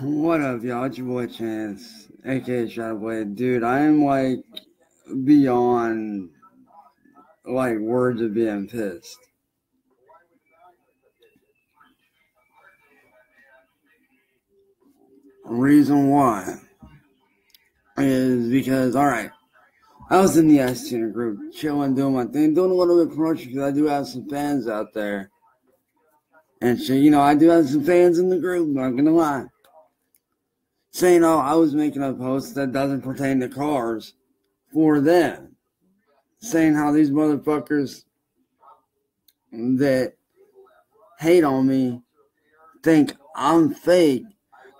What up, y'all? It's your boy Chance, aka Shadowblade. Dude, I am like beyond like words of being pissed. Reason why is because, alright, I was in the S Tuner group, chilling, doing my thing, doing a little bit of promotion because I do have some fans out there. And so, you know, I do have some fans in the group, not gonna lie. Saying, oh, I was making a post that doesn't pertain to cars for them. Saying how these motherfuckers that hate on me think I'm fake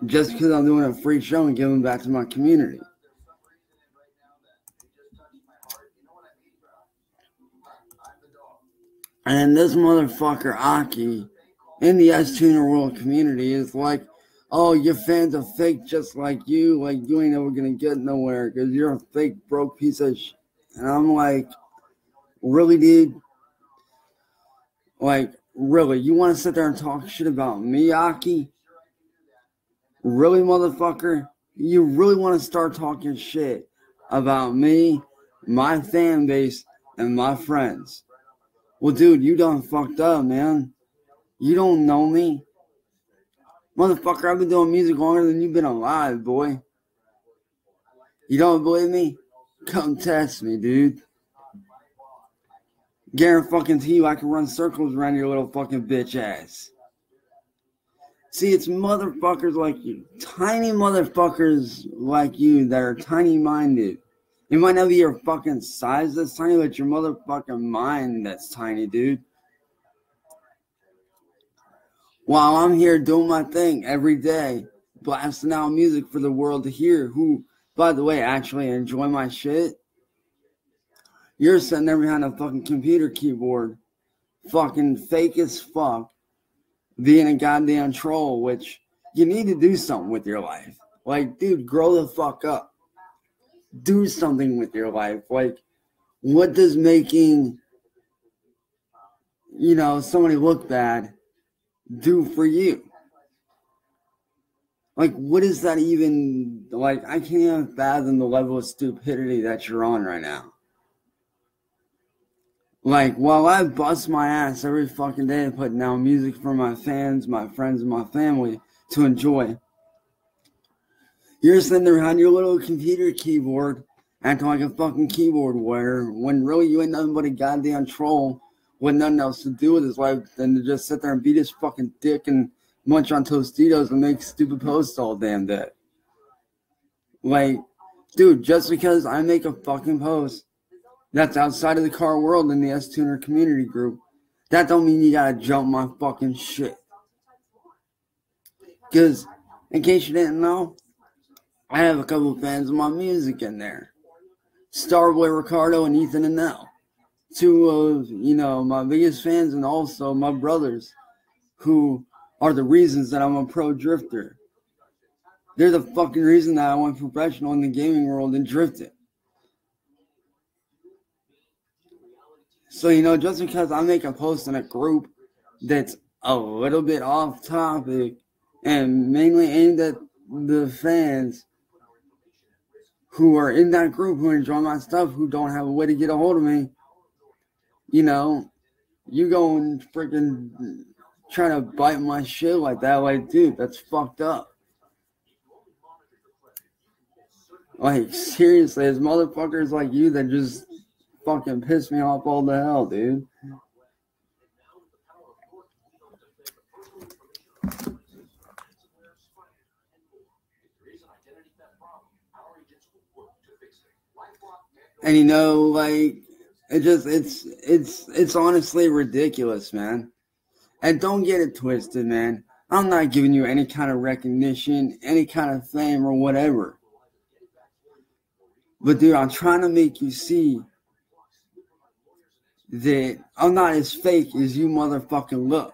just because I'm doing a free show and giving back to my community. And this motherfucker Aki in the S Tuner World community is like, oh, your fans are fake just like you. Like, you ain't ever gonna get nowhere because you're a fake, broke piece of shit. And I'm like, really, dude? Like, really? You wanna sit there and talk shit about me, Aki? Really, motherfucker? You really wanna start talking shit about me, my fan base, and my friends? Well, dude, you done fucked up, man. You don't know me. Motherfucker, I've been doing music longer than you've been alive, boy. You don't believe me? Come test me, dude. Guarantee fucking to you I can run circles around your little fucking bitch ass. See, it's motherfuckers like you, tiny motherfuckers like you that are tiny minded it might not be your fucking size that's tiny, but your motherfucking mind that's tiny, dude. While I'm here doing my thing every day, blasting out music for the world to hear, who, by the way, actually enjoy my shit, you're sitting there behind a fucking computer keyboard, fucking fake as fuck, being a goddamn troll, which you need to do something with your life. Like, dude, grow the fuck up do something with your life. Like, what does making, you know, somebody look bad do for you? Like, what is that even? Like, I can't fathom the level of stupidity that you're on right now. Like, while I bust my ass every fucking day putting out music for my fans, my friends, and my family to enjoy, you're sitting there on your little computer keyboard acting like a fucking keyboard warrior when really you ain't nothing but a goddamn troll with nothing else to do with his life than to just sit there and beat his fucking dick and munch on Tostitos and make stupid posts all damn day. Like, dude, just because I make a fucking post that's outside of the car world in the S Tuner community group, that don't mean you gotta jump my fucking shit. Because, in case you didn't know, I have a couple fans of my music in there. Starboy Ricardo and Ethan and Nell. Two of, uh, you know, my biggest fans and also my brothers who are the reasons that I'm a pro drifter. They're the fucking reason that I went professional in the gaming world and drifted. So, you know, just because I make a post in a group that's a little bit off topic and mainly aimed at the fans who are in that group who enjoy my stuff who don't have a way to get a hold of me, you know, you going freaking try to bite my shit like that, like, dude, that's fucked up. Like, seriously, it's motherfuckers like you that just fucking piss me off all the hell, dude. And you know, like it just it's it's it's honestly ridiculous, man. And don't get it twisted, man. I'm not giving you any kind of recognition, any kind of fame or whatever. But dude, I'm trying to make you see that I'm not as fake as you motherfucking look.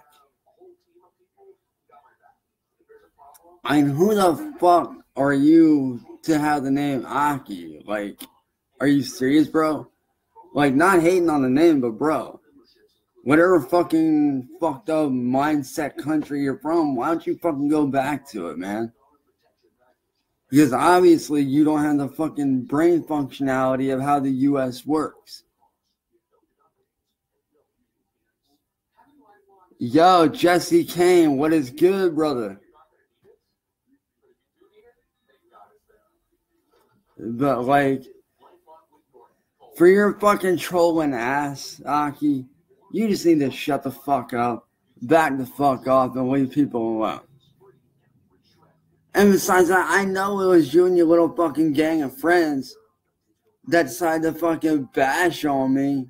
I mean, who the fuck are you to have the name Aki? Like, are you serious, bro? Like, not hating on the name, but bro, whatever fucking fucked up mindset country you're from, why don't you fucking go back to it, man? Because obviously you don't have the fucking brain functionality of how the US works. Yo, Jesse Kane, what is good, brother? But like, for your fucking trolling ass, Aki, you just need to shut the fuck up, back the fuck off, and leave people alone. And besides that, I know it was you and your little fucking gang of friends that decided to fucking bash on me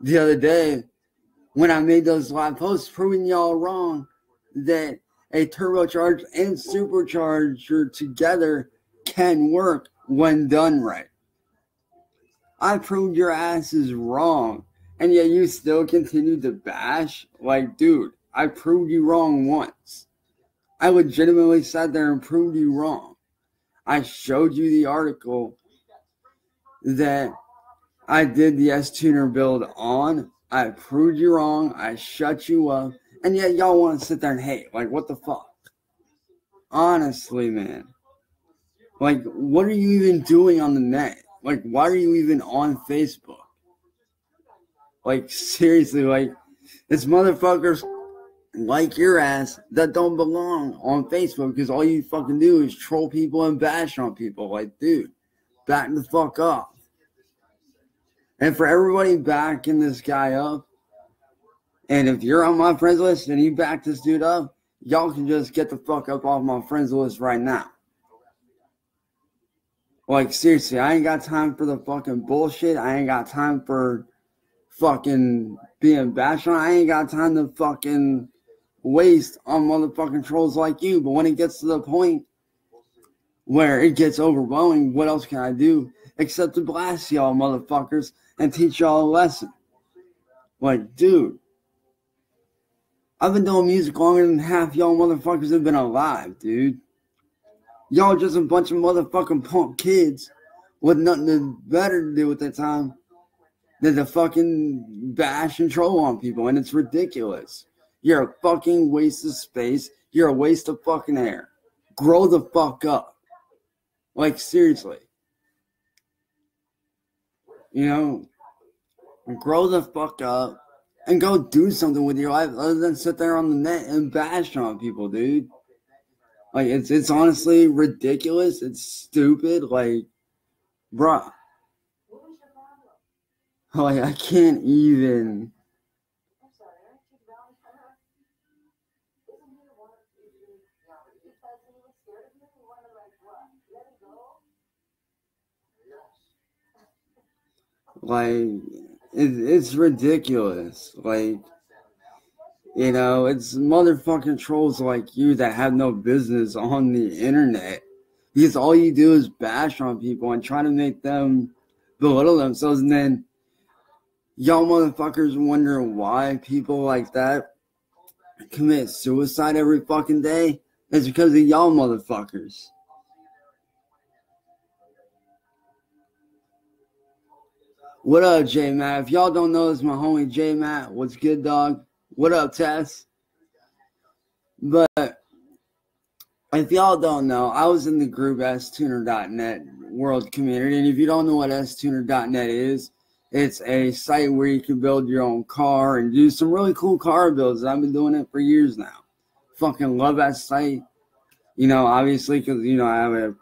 the other day when I made those live posts proving y'all wrong that a turbocharged and supercharger together can work when done right. I proved your ass is wrong, and yet you still continue to bash? Like, dude, I proved you wrong once. I legitimately sat there and proved you wrong. I showed you the article that I did the S Tuner build on. I proved you wrong. I shut you up. And yet y'all want to sit there and hate. Like, what the fuck? Honestly, man. Like, what are you even doing on the net? Like, why are you even on Facebook? Like, seriously, like, it's motherfuckers like your ass that don't belong on Facebook because all you fucking do is troll people and bash on people. Like, dude, back the fuck up. And for everybody backing this guy up, and if you're on my friends list and you back this dude up, y'all can just get the fuck up off my friends list right now. Like, seriously, I ain't got time for the fucking bullshit. I ain't got time for fucking being bashful. I ain't got time to fucking waste on motherfucking trolls like you. But when it gets to the point where it gets overwhelming, what else can I do except to blast y'all motherfuckers and teach y'all a lesson? Like, dude, I've been doing music longer than half y'all motherfuckers have been alive, dude. Y'all just a bunch of motherfucking punk kids with nothing better to do with their time than to fucking bash and troll on people, and it's ridiculous. You're a fucking waste of space. You're a waste of fucking air. Grow the fuck up. Like, seriously. You know, grow the fuck up and go do something with your life other than sit there on the net and bash on people, dude. Like, it's, it's honestly ridiculous. It's stupid. Like, bruh. Like, I can't even Like, it, it's ridiculous. Like, you know, it's motherfucking trolls like you that have no business on the internet. Because all you do is bash on people and try to make them belittle themselves. And then y'all motherfuckers wonder why people like that commit suicide every fucking day. It's because of y'all motherfuckers. What up, J Matt? If y'all don't know, it's my homie J Matt. What's good, dog? What up, Tess? But if y'all don't know, I was in the group stuner.net world community. And if you don't know what stuner.net is, it's a site where you can build your own car and do some really cool car builds. I've been doing it for years now. Fucking love that site. You know, obviously, because, you know, I have a,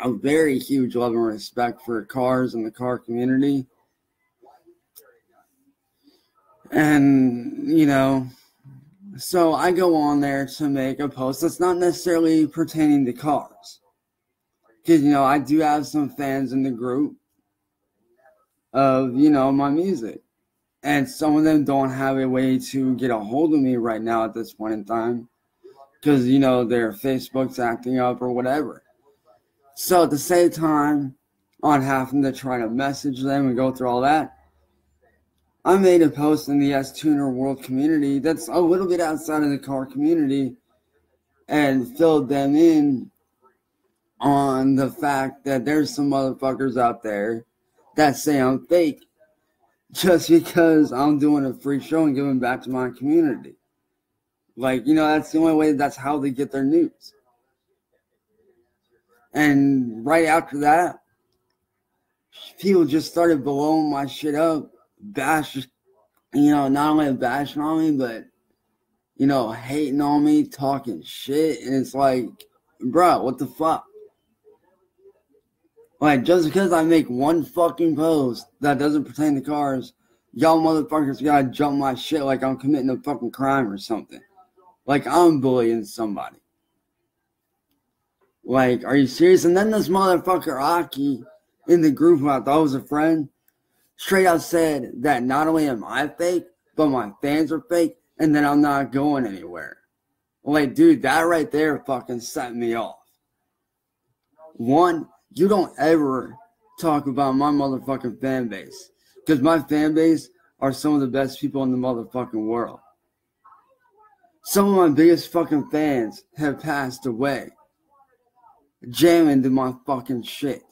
a very huge love and respect for cars and the car community and, you know, so I go on there to make a post that's not necessarily pertaining to cars. Because, you know, I do have some fans in the group of, you know, my music. And some of them don't have a way to get a hold of me right now at this point in time. Because, you know, their Facebook's acting up or whatever. So at the same time, on having to try to message them and go through all that, I made a post in the S Tuner World community that's a little bit outside of the car community and filled them in on the fact that there's some motherfuckers out there that say I'm fake just because I'm doing a free show and giving back to my community. Like, you know, that's the only way, that's how they get their news. And right after that, people just started blowing my shit up, bash, you know, not only bashing on me, but you know, hating on me, talking shit, and it's like, bro, what the fuck? Like, just because I make one fucking post that doesn't pertain to cars, y'all motherfuckers gotta jump my shit like I'm committing a fucking crime or something. Like I'm bullying somebody. Like, are you serious? And then this motherfucker Aki in the group who I thought was a friend straight out said that not only am I fake, but my fans are fake and that I'm not going anywhere. Like, dude, that right there fucking set me off. One, you don't ever talk about my motherfucking fan base. Because my fan base are some of the best people in the motherfucking world. Some of my biggest fucking fans have passed away jamming to my fucking shit.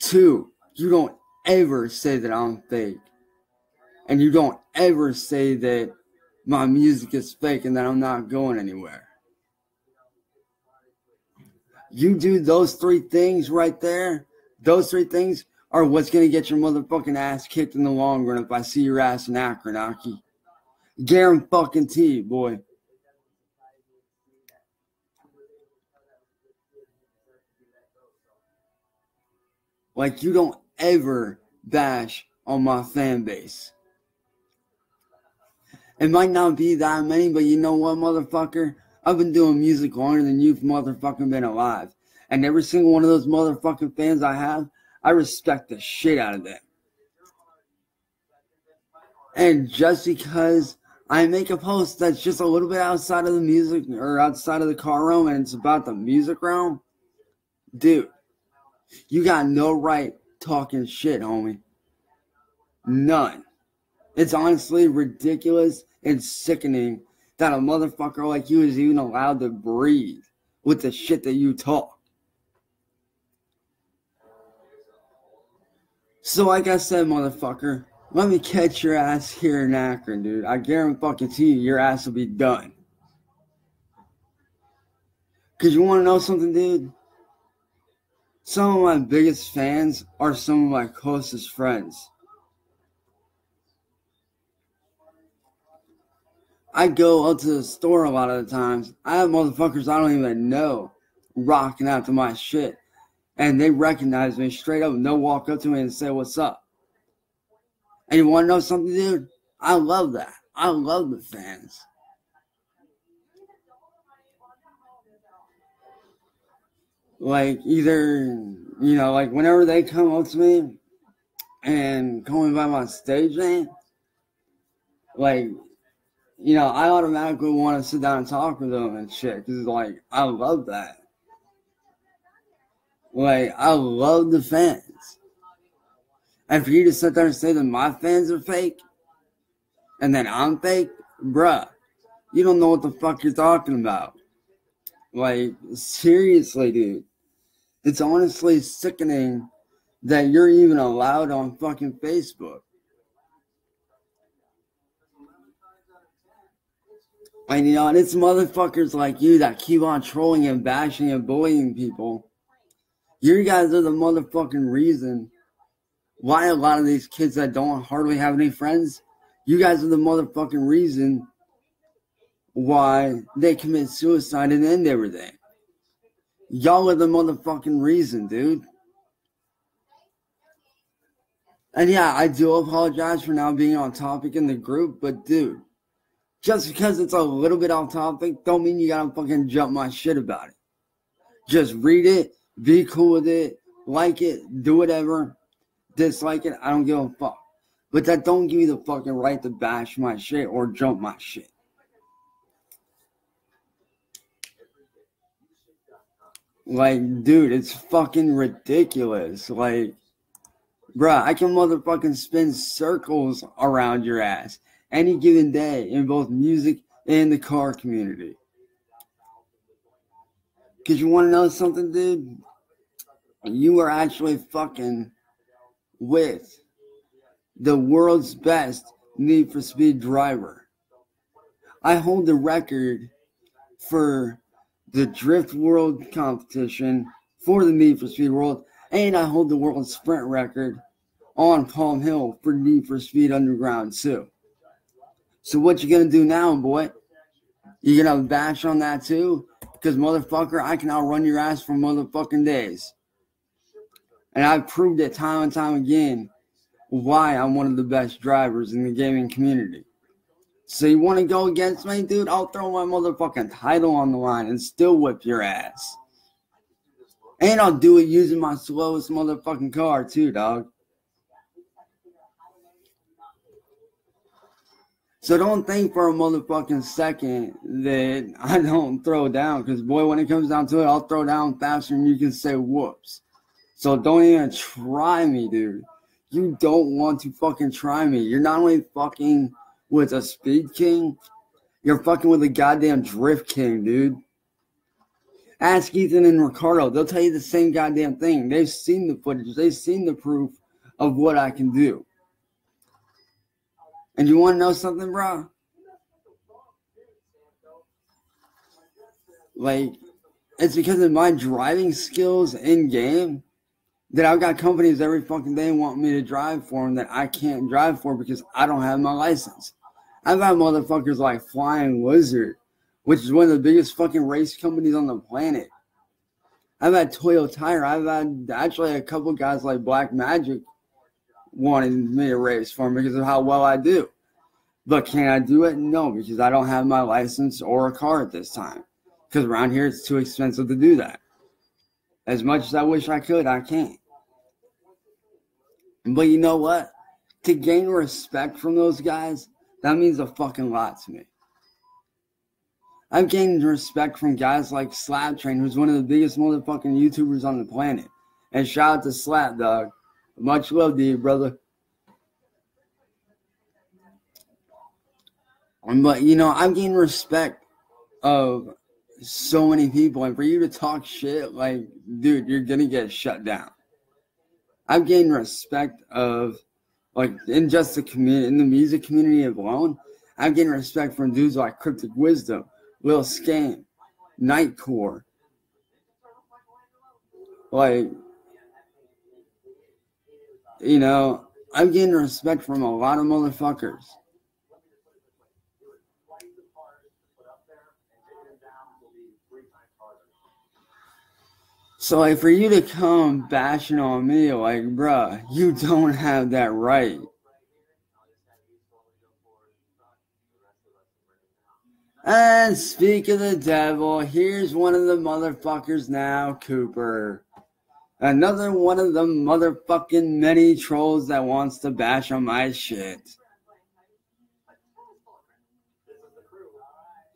Two, you don't ever say that I'm fake. And you don't ever say that my music is fake and that I'm not going anywhere. You do those three things right there, those three things are what's going to get your motherfucking ass kicked in the long run if I see your ass in Akron, Aki. Guarantee, boy. Like you don't ever bash on my fan base. It might not be that many, but you know what, motherfucker? I've been doing music longer than you've motherfucking been alive. And every single one of those motherfucking fans I have, I respect the shit out of them. And just because I make a post that's just a little bit outside of the music or outside of the car realm and it's about the music realm, dude, you got no right talking shit, homie. None. It's honestly ridiculous and sickening that a motherfucker like you is even allowed to breathe with the shit that you talk. So, like I said, motherfucker, let me catch your ass here in Akron, dude. I guarantee you, your ass will be done. Cause you want to know something, dude? Some of my biggest fans are some of my closest friends. I go up to the store a lot of the times. I have motherfuckers I don't even know rocking out to my shit. And they recognize me straight up and they'll walk up to me and say, What's up? And you want to know something, dude? I love that. I love the fans. Like either you know like whenever they come up to me and call me by my stage name like you know i automatically want to sit down and talk with them and shit because like i love that. Like i love the fans. And for you to sit there and say that my fans are fake and then i'm fake bruh you don't know what the fuck you're talking about. Like seriously dude it's honestly sickening that you're even allowed on fucking Facebook. And you know, and it's motherfuckers like you that keep on trolling and bashing and bullying people. You guys are the motherfucking reason why a lot of these kids that don't hardly have any friends, you guys are the motherfucking reason why they commit suicide and end everything. Y'all are the motherfucking reason, dude. And yeah, I do apologize for now being on topic in the group, but dude, just because it's a little bit off topic, don't mean you gotta fucking jump my shit about it. Just read it, be cool with it, like it, do whatever, dislike it, I don't give a fuck. But that don't give me the fucking right to bash my shit or jump my shit. Like, dude, it's fucking ridiculous. Like, bruh, I can motherfucking spin circles around your ass any given day in both music and the car community. Cause you want to know something, dude? You are actually fucking with the world's best Need for Speed driver. I hold the record for the Drift World competition for the Need for Speed World, and I hold the world sprint record on Palm Hill for Need for Speed Underground too. So what you gonna do now, boy? You gonna bash on that too? Because motherfucker, I can outrun your ass for motherfucking days. And I've proved it time and time again why I'm one of the best drivers in the gaming community. So you want to go against me, dude? I'll throw my motherfucking title on the line and still whip your ass. And I'll do it using my slowest motherfucking car too, dog. So don't think for a motherfucking second that I don't throw down, because boy, when it comes down to it, I'll throw down faster than you can say whoops. So don't even try me, dude. You don't want to fucking try me. You're not only fucking with a speed king, you're fucking with a goddamn drift king, dude. Ask Ethan and Ricardo. They'll tell you the same goddamn thing. They've seen the footage. They've seen the proof of what I can do. And you want to know something, bro? Like, it's because of my driving skills in game that I've got companies every fucking day want me to drive for them that I can't drive for because I don't have my license. I've got motherfuckers like Flying Lizard, which is one of the biggest fucking race companies on the planet. I've had Toyo Tire. I've had actually a couple guys like Black Magic wanted me to race for him because of how well I do. But can I do it? No, because I don't have my license or a car at this time. Because around here it's too expensive to do that. As much as I wish I could, I can't. But you know what? To gain respect from those guys, that means a fucking lot to me. I've gained respect from guys like Slap Train, who's one of the biggest motherfucking YouTubers on the planet. And shout out to Slap Dog. Much love to you, brother. Um, but you know, I've gained respect of so many people, and for you to talk shit, like, dude, you're gonna get shut down. I've gained respect of like in just the community, in the music community alone. I'm getting respect from dudes like Cryptic Wisdom, Lil Scam, Nightcore. Like, you know, I'm getting respect from a lot of motherfuckers. So like for you to come bashing on me, like, bruh, you don't have that right. And speak of the devil, here's one of the motherfuckers now, Cooper. Another one of the motherfucking many trolls that wants to bash on my shit.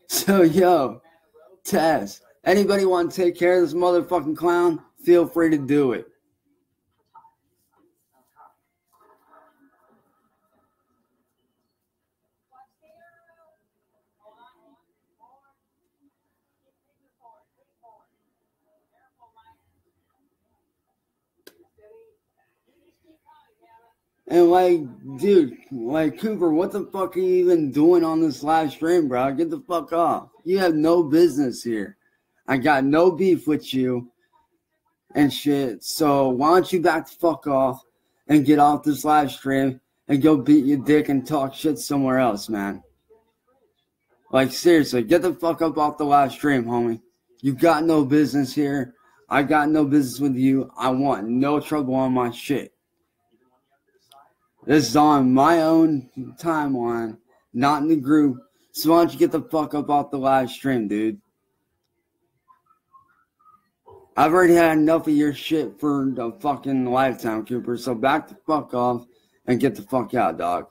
So, yo, Tess, Anybody want to take care of this motherfucking clown? Feel free to do it. And like, dude, like Cooper, what the fuck are you even doing on this live stream, bro? Get the fuck off. You have no business here. I got no beef with you and shit. So why don't you back the fuck off and get off this live stream and go beat your dick and talk shit somewhere else, man? Like seriously, get the fuck up off the live stream, homie. You got no business here. I got no business with you. I want no trouble on my shit. This is on my own timeline, not in the group. So why don't you get the fuck up off the live stream, dude? I've already had enough of your shit for the fucking lifetime, Cooper. So back the fuck off and get the fuck out, dog.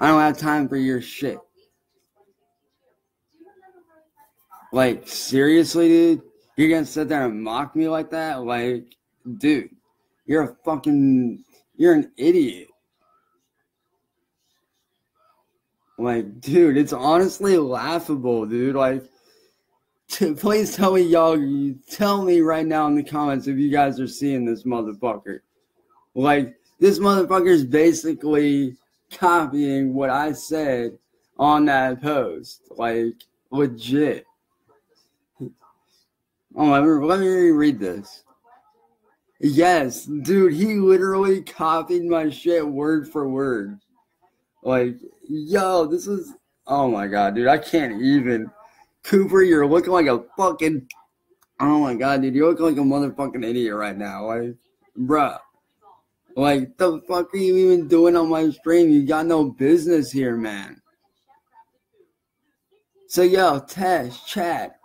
I don't have time for your shit. Like, seriously, dude? You're gonna sit there and mock me like that? Like, dude, you're a fucking, you're an idiot. Like, dude, it's honestly laughable, dude. Like, please tell me y'all tell me right now in the comments if you guys are seeing this motherfucker like this motherfucker is basically copying what i said on that post like legit Oh, let me, let me reread this. Yes, dude, he literally copied my shit word for word. Like, yo, this is. Oh my god, dude, I can't even. Cooper, you're looking like a fucking. Oh my god, dude, you look like a motherfucking idiot right now. Like, bruh. Like, the fuck are you even doing on my stream? You got no business here, man. So, yo, Tesh, chat.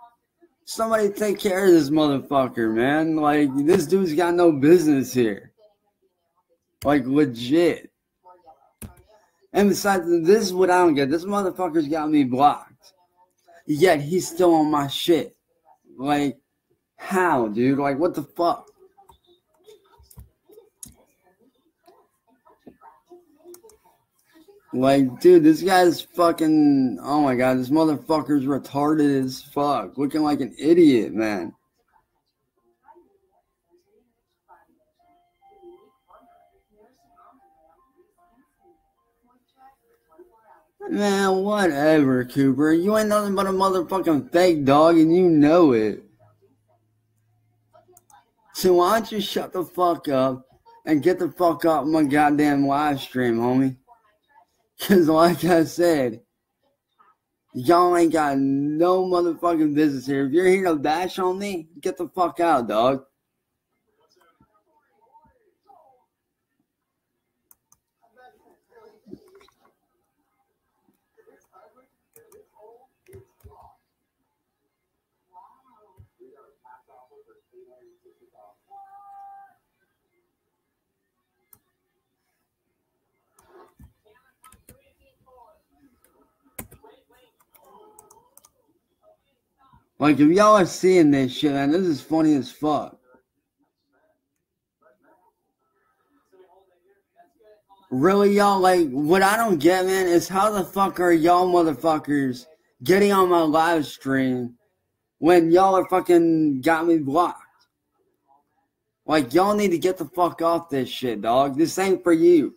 Somebody take care of this motherfucker, man. Like, this dude's got no business here. Like, legit. And besides, this is what I don't get. This motherfucker's got me blocked. Yet he's still on my shit. Like, how, dude? Like, what the fuck? Like, dude, this guy's fucking. Oh my god, this motherfucker's retarded as fuck. Looking like an idiot, man. Man, whatever, Cooper. You ain't nothing but a motherfucking fake dog and you know it. So why don't you shut the fuck up and get the fuck off my goddamn live stream, homie? Because, like I said, y'all ain't got no motherfucking business here. If you're here to bash on me, get the fuck out, dog. Like, if y'all are seeing this shit, man, this is funny as fuck. Really, y'all? Like, what I don't get, man, is how the fuck are y'all motherfuckers getting on my live stream when y'all are fucking got me blocked? Like, y'all need to get the fuck off this shit, dog. This ain't for you.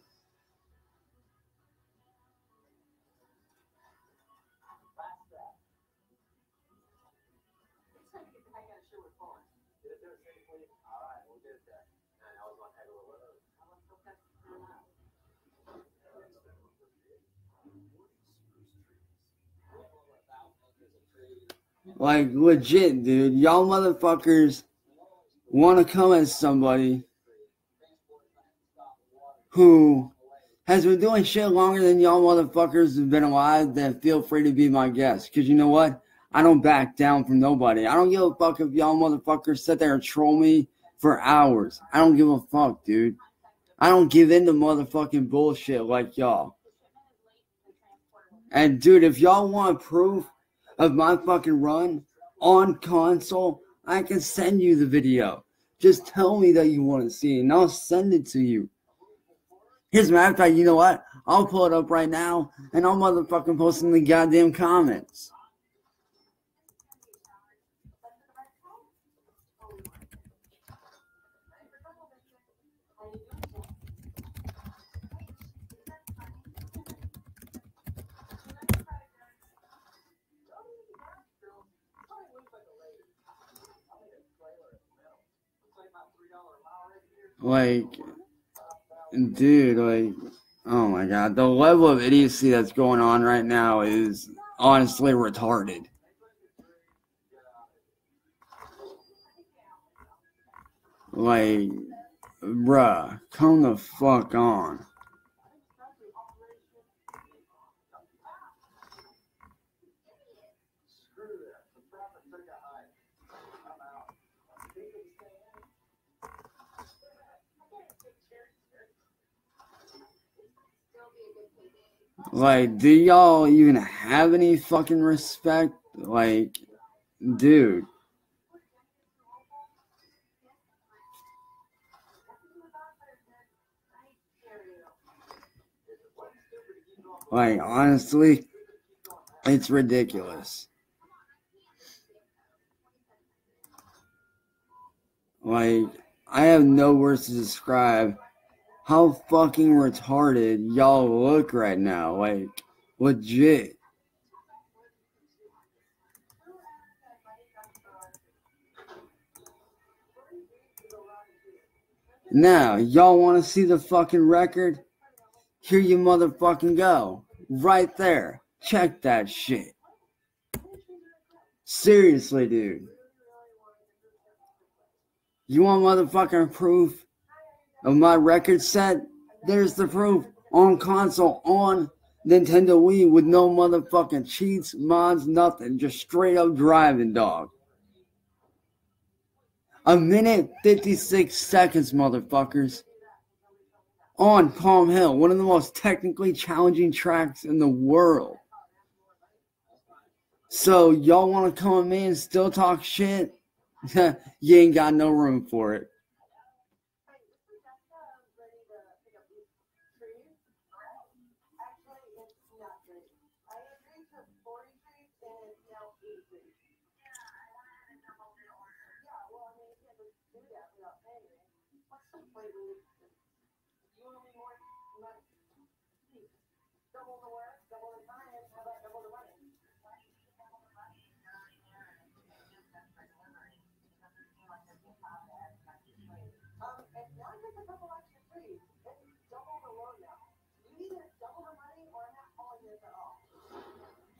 Like legit, dude. Y'all motherfuckers want to come as somebody who has been doing shit longer than y'all motherfuckers have been alive, then feel free to be my guest. Because you know what? I don't back down from nobody. I don't give a fuck if y'all motherfuckers sit there and troll me for hours. I don't give a fuck, dude. I don't give in to motherfucking bullshit like y'all. And dude, if y'all want proof of my fucking run on console, I can send you the video. Just tell me that you want to see it, and I'll send it to you. Here's of fact, you know what? I'll pull it up right now, and I'll motherfucking post in the goddamn comments. Like, dude, like, oh my god, the level of idiocy that's going on right now is honestly retarded. Like, bruh, come the fuck on. Like, do y'all even have any fucking respect? Like, dude. Like, honestly, it's ridiculous. Like, I have no words to describe how fucking retarded y'all look right now. Like, legit. Now, y'all want to see the fucking record? Here you motherfucking go. Right there. Check that shit. Seriously, dude. You want motherfucking proof? Of my record set? There's the proof on console, on Nintendo Wii with no motherfucking cheats, mods, nothing. Just straight up driving, dog. A minute 56 seconds, motherfuckers. On Palm Hill, one of the most technically challenging tracks in the world. So, y'all want to come at me and still talk shit? you ain't got no room for it.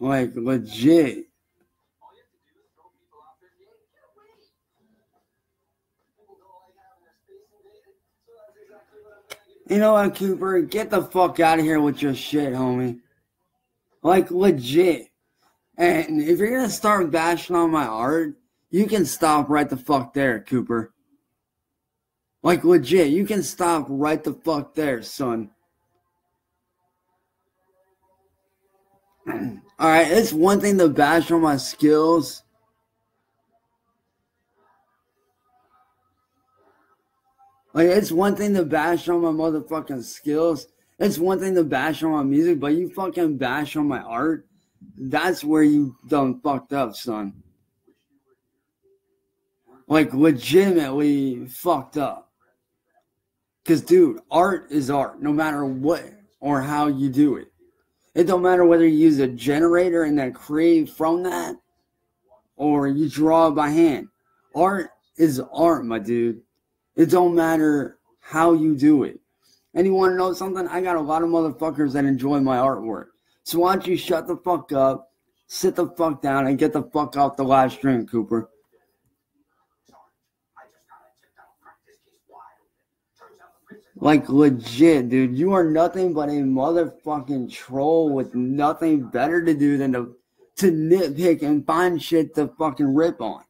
Like legit. You know what, Cooper? Get the fuck out of here with your shit, homie. Like legit. And if you're gonna start bashing on my art, you can stop right the fuck there, Cooper. Like legit, you can stop right the fuck there, son. All right, it's one thing to bash on my skills. Like it's one thing to bash on my motherfucking skills. It's one thing to bash on my music, but you fucking bash on my art. That's where you done fucked up, son. Like legitimately fucked up. Cause dude, art is art, no matter what or how you do it. It don't matter whether you use a generator and then create from that or you draw by hand. Art is art, my dude. It don't matter how you do it. And you want to know something? I got a lot of motherfuckers that enjoy my artwork. So why don't you shut the fuck up, sit the fuck down, and get the fuck off the live stream, Cooper? Like legit, dude. You are nothing but a motherfucking troll with nothing better to do than to to nitpick and find shit to fucking rip on.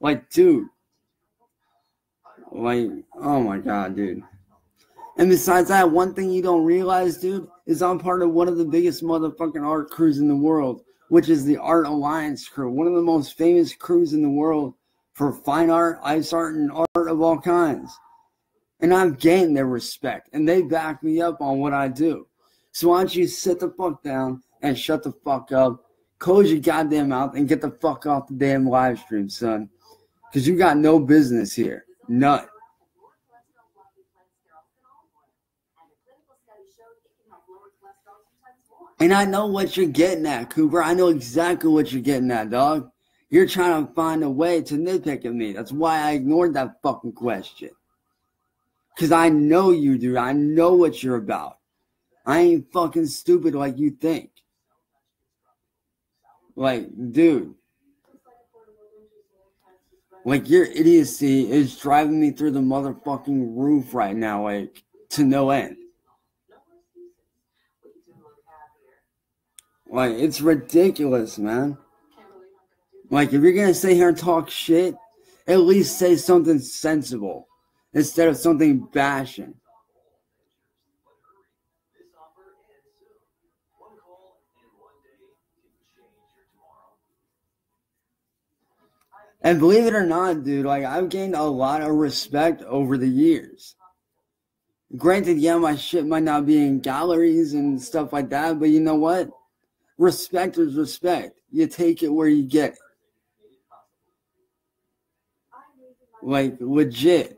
Like, dude. Like, oh my god, dude. And besides that, one thing you don't realize, dude, is I'm part of one of the biggest motherfucking art crews in the world, which is the Art Alliance crew, one of the most famous crews in the world for fine art, ice art, and art of all kinds and I've gained their respect, and they back me up on what I do. So why don't you sit the fuck down and shut the fuck up, close your goddamn mouth, and get the fuck off the damn live stream, son? Because you got no business here. None. And I know what you're getting at, Cooper. I know exactly what you're getting at, dog. You're trying to find a way to nitpick at me. That's why I ignored that fucking question. Because I know you, dude. I know what you're about. I ain't fucking stupid like you think. Like, dude. Like, your idiocy is driving me through the motherfucking roof right now, like, to no end. Like, it's ridiculous, man. Like, if you're gonna sit here and talk shit, at least say something sensible instead of something bashing. And believe it or not, dude, like I've gained a lot of respect over the years. Granted, yeah, my shit might not be in galleries and stuff like that, but you know what? Respect is respect. You take it where you get it. Like legit.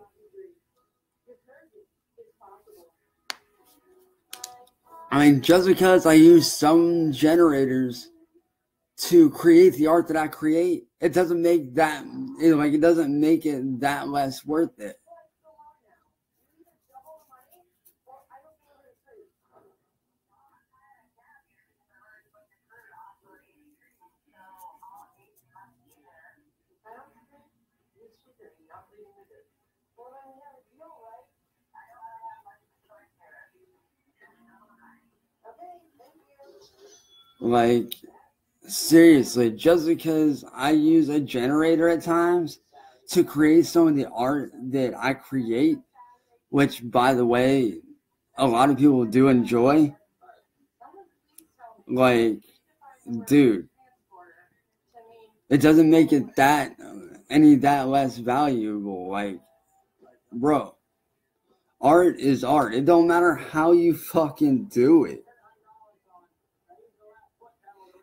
I mean, just because I use some generators to create the art that I create, it doesn't make that you know, like it doesn't make it that less worth it. Like, seriously, just because I use a generator at times to create some of the art that I create, which, by the way, a lot of people do enjoy. Like, dude, it doesn't make it that any that less valuable. Like, bro, art is art. It don't matter how you fucking do it.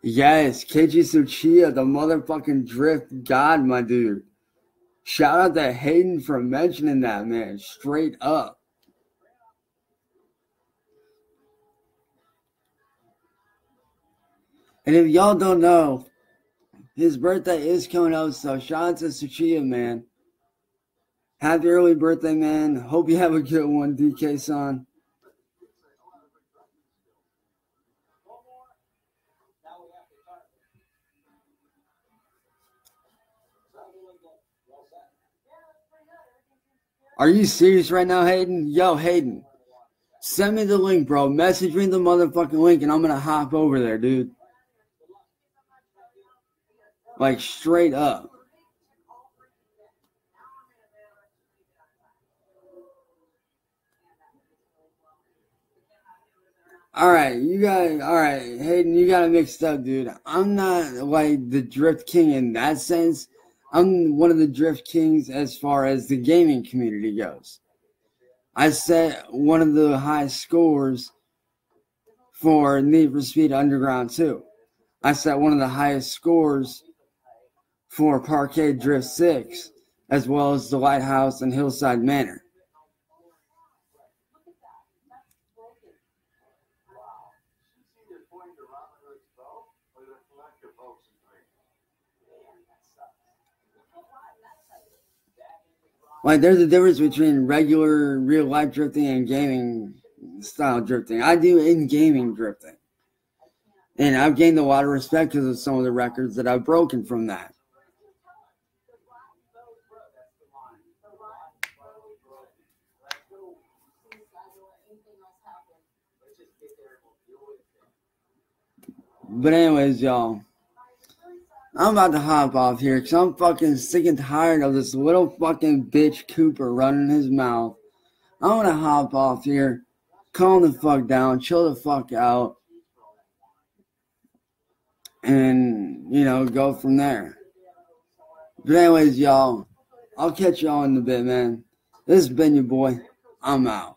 Yes, Keiichi Tsuchiya, the motherfucking drift god, my dude. Shout out to Hayden for mentioning that, man. Straight up. And if y'all don't know, his birthday is coming up, so shout out to Tsuchiya, man. Happy early birthday, man. Hope you have a good one, DK son. Are you serious right now, Hayden? Yo, Hayden, send me the link, bro. Message me the motherfucking link, and I'm gonna hop over there, dude. Like straight up. All right, you got all right, Hayden. You got it mixed up, dude. I'm not like the Drift King in that sense. I'm one of the Drift Kings as far as the gaming community goes. I set one of the highest scores for Need for Speed Underground 2. I set one of the highest scores for Parquet Drift 6, as well as the Lighthouse and Hillside Manor. Like, there's a difference between regular real life drifting and gaming style drifting. I do in gaming drifting. And I've gained a lot of respect because of some of the records that I've broken from that. But anyways, y'all, I'm about to hop off here because I'm fucking sick and tired of this little fucking bitch Cooper running his mouth. I'm gonna hop off here, calm the fuck down, chill the fuck out, and you know go from there. But anyways, y'all, I'll catch y'all in a bit, man. This has been your boy. I'm out.